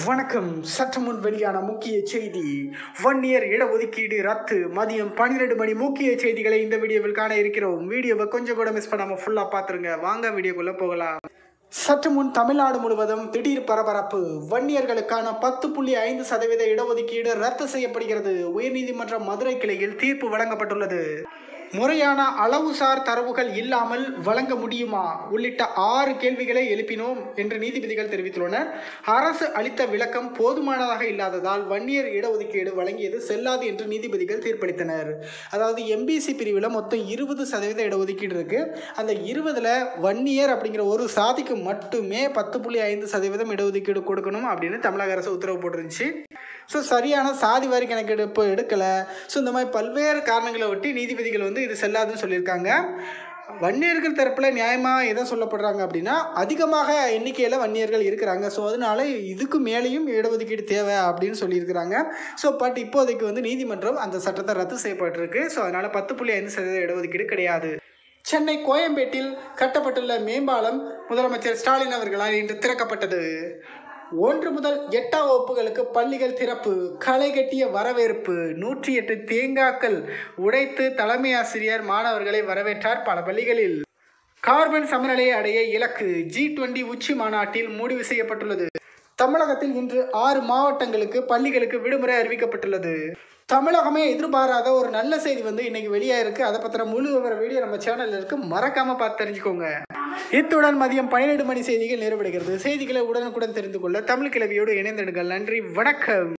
வணக்கம். சற்று முன் வெளியான முக்கிய செய்தி. ஒன் இயர் இடஒதுக்கீடு ரத்து. மதியம் பன்னிரெண்டு மணி முக்கிய செய்திகளை இந்த வீடியோவில் காண இருக்கிறோம். வீடியோவை கொஞ்சம் கூட மிஸ் பண்ணாமல் ஃபுல்லாக பார்த்துருங்க வாங்க வீடியோக்குள்ளே போகலாம். சற்று முன் தமிழ்நாடு முழுவதும் திடீர் பரபரப்பு. வன்னியர்களுக்கான பத்து புள்ளி ஐந்து சதவீத இடஒதுக்கீடு ரத்து செய்யப்படுகிறது. உயர்நீதிமன்ற மதுரை கிளையில் தீர்ப்பு வழங்கப்பட்டுள்ளது. முறையான அளவுசார் தரவுகள் இல்லாமல் வழங்க முடியுமா? உள்ளிட்ட ஆறு கேள்விகளை எழுப்பினோம் என்று நீதிபதிகள் தெரிவித்துள்ளனர். அரசு அளித்த விளக்கம் போதுமானதாக இல்லாததால் வன்னியர் இடஒதுக்கீடு வழங்கியது செல்லாது என்று நீதிபதிகள் தீர்ப்பளித்தனர். அதாவது எம்பிசி பிரிவில் மொத்தம் இருபது சதவீத இடஒதுக்கீடு இருக்கு. அந்த இருபதுல வன்னியர் அப்படிங்கிற ஒரு சாதிக்கு மட்டுமே பத்து புள்ளி ஐந்து சதவீதம் இடஒதுக்கீடு கொடுக்கணும் அப்படின்னு தமிழக அரசு உத்தரவு போட்டிருந்துச்சு. ஸோ சரியான சாதி வாரி கணக்கெடுப்பு எடுக்கலை. ஸோ இந்த மாதிரி பல்வேறு காரணங்களை ஒட்டி நீதிபதிகள் வந்து இது செல்லாதுன்னு சொல்லியிருக்காங்க. வன்னியர்கள் தரப்பில் நியாயமாக எதை சொல்லப்படுறாங்க அப்படின்னா அதிகமாக எண்ணிக்கையில் வன்னியர்கள் இருக்கிறாங்க. ஸோ அதனால இதுக்கு மேலேயும் இடஒதுக்கீடு தேவை அப்படின்னு சொல்லியிருக்கிறாங்க. ஸோ பட் இப்போதைக்கு வந்து நீதிமன்றம் அந்த சட்டத்தை ரத்து செய்யப்பட்டிருக்கு. ஸோ அதனால் பத்து புள்ளி ஐந்து சதவீத இடஒதுக்கீடு கிடையாது. சென்னை கோயம்பேட்டில் கட்டப்பட்டுள்ள மேம்பாலம் முதலமைச்சர் ஸ்டாலின் அவர்களால் இன்று திறக்கப்பட்டது. ஒன்று முதல் எட்டாம் வகுப்புகளுக்கு பள்ளிகள் திறப்பு களை கட்டிய வரவேற்பு நூற்றி எட்டு தேங்காக்கள் உடைத்து தலைமை ஆசிரியர் மாணவர்களை வரவேற்றார் பல பள்ளிகளில். கார்பன் சமநிலையை அடைய இலக்கு ஜி டுவெண்டி உச்சி மாநாட்டில் முடிவு செய்யப்பட்டுள்ளது. தமிழகத்தில் இன்று ஆறு மாவட்டங்களுக்கு பள்ளிகளுக்கு விடுமுறை அறிவிக்கப்பட்டுள்ளது. தமிழகமே எதிர்பாராத ஒரு நல்ல செய்தி வந்து இன்னைக்கு வெளியாயிருக்கு. அதை பற்றின முழு விவர வீடியோ நம்ம சேனலில் இருக்கு. மறக்காம பார்த்து தெரிஞ்சுக்கோங்க. இத்துடன் மதியம் பன்னிரெண்டு மணி செய்திகள் நிறைவடைகிறது. செய்திகளை உடனுக்குடன் தெரிந்து கொள்ள தமிழ் கிழவியோடு இணைந்திடுங்கள் நன்றி. வணக்கம்.